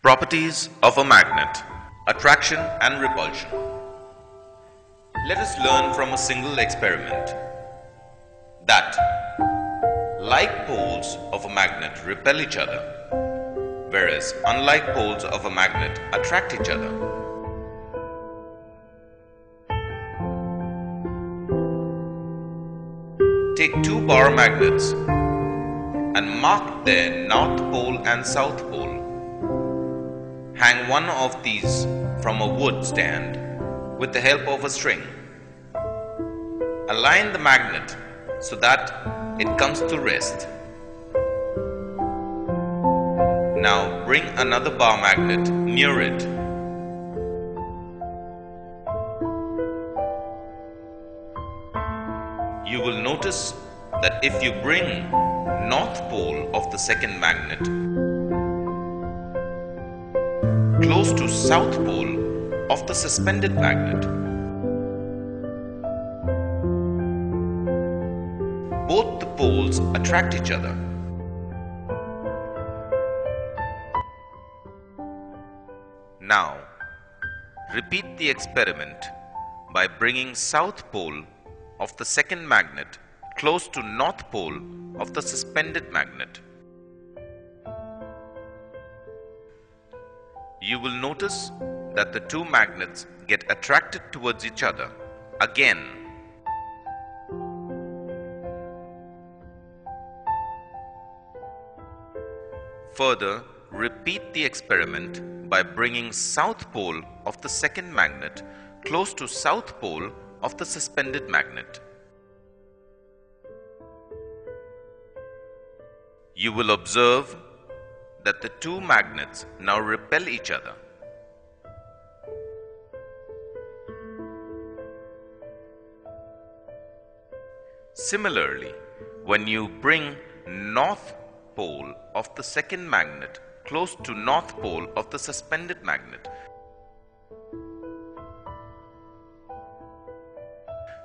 Properties of a magnet Attraction and repulsion. Let us learn from a single experiment that like poles of a magnet repel each other, whereas unlike poles of a magnet attract each other. Take two bar magnets and mark their north pole and south pole. Hang one of these from a wood stand with the help of a string. Align the magnet so that it comes to rest. Now bring another bar magnet near it. You will notice that if you bring north pole of the second magnet close to south pole of the suspended magnet, both the poles attract each other. Now, repeat the experiment by bringing south pole of the second magnet close to north pole of the suspended magnet. You will notice that the two magnets get attracted towards each other again. Further, repeat the experiment by bringing south pole of the second magnet close to south pole of the suspended magnet. You will observe that the two magnets now repel each other. Similarly, when you bring north pole of the second magnet close to north pole of the suspended magnet,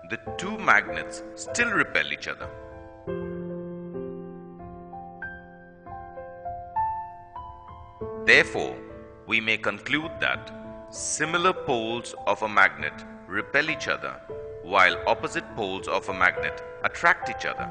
the two magnets still repel each other. Therefore, we may conclude that similar poles of a magnet repel each other while opposite poles of a magnet attract each other.